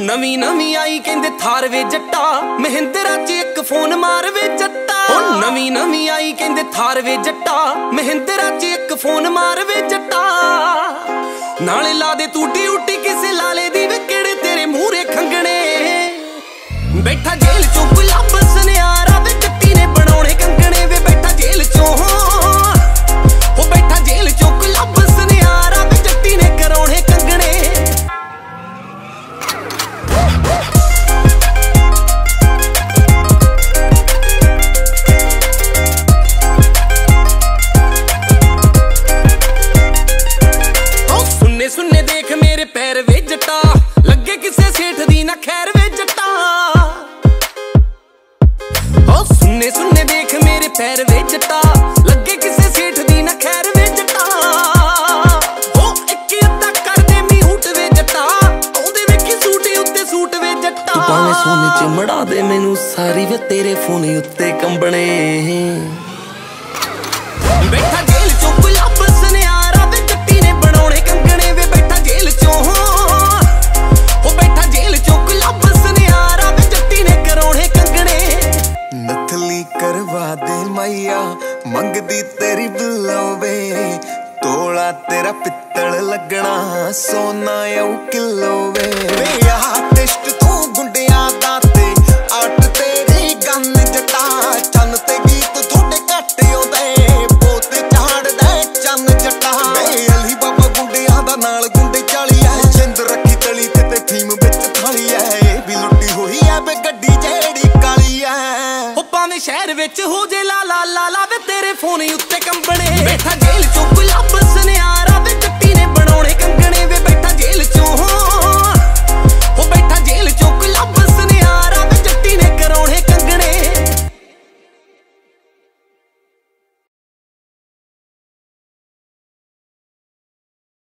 ਨਵੀਂ ਨਵੀਂ ਆਈ ਕਹਿੰਦੇ ਥਾਰ ਵੇ ਜੱਟਾ। ਮਹਿੰਦਰਾ 'ਚ ਇੱਕ ਫੋਨ ਮਾਰ ਵੇ ਜੱਟਾ। ਉਹ ਨਵੀਂ ਨਵੀਂ ਆਈ ਕਹਿੰਦੇ ਥਾਰ ਵੇ ਜੱਟਾ। ਮਹਿੰਦਰਾ 'ਚ ਇੱਕ ਫੋਨ ਮਾਰ ਵੇ ਜੱਟਾ। ਨਾਲੇ ਲਾ ਦੇ ਤੂੰ ਡਿਊਟੀ ਕਿਸੇ ਲਾਲੇ ਦੀ ਵੇ ਕਿਹੜੇ ਤੇਰੇ ਮੂਹਰੇ ਖੰਗਣੇ। ਬੈਠਾ ਜੇਲ੍ਹ 'ਚੋਂ ਗੁਲਾਬ ਸੁਨਿਆਰਾ ਵੇ ਜੱਟੀ ਨੇ ਬਣਾਉਣੇ ਕੰਗਣੇ। ਮੇਰੇ ਪੈਰ ਵੇ ਜੱਟਾ ਲੱਗੇ ਕਿਸੇ ਸੇਠ ਦੀ ਨਾ ਖੈਰ ਵੇ ਜੱਟਾ ਉਹ ਸੁੰਨੇ ਸੁੰਨੇ ਦੇਖ ਮੇਰੇ ਪੈਰ ਵੇ ਜੱਟਾ ਲੱਗੇ ਕਿਸੇ ਸੇਠ ਦੀ ਨਾ ਖੈਰ ਵੇ ਜੱਟਾ ਉਹ ਇੱਕ ਅੱਧਾ ਕਰਦੇ ਮੀਹੂਟ ਵੇ ਜੱਟਾ ਆਉਂਦੇ ਵੇਖੀ ਸੂਟੇ ਉੱਤੇ ਸੂਟ ਵੇ ਜੱਟਾ ਭਾਵੇਂ ਸੋਨੇ ਚ ਮੜਾ ਦੇ ਮੈਨੂੰ ਸਾਰੀ ਵੇ ਤੇਰੇ ਫੋਨ ਉੱਤੇ ਕੰਬਣੇ। ਬੈਠਾ ਮਈਆ ਮੰਗਦੀ ਤੇਰੀ ਬਲਵੇ ਤੋਲਾ ਤੇਰਾ ਪਿੱਤਲ ਲੱਗਣਾ ਸੋਨਾ ਆਉ ਕਿਲੋ ਵੇ ਵਿੱਚ ਹੋ ਜੇ ਲਾਲਾ ਲਾਲਾ ਵੇ ਤੇਰੇ ਫੋਨ ਉੱਤੇ ਕੰਬਣੇ। ਬੈਠਾ ਜੇਲ੍ਹ ਚੋਂ ਗੁਲਾਬ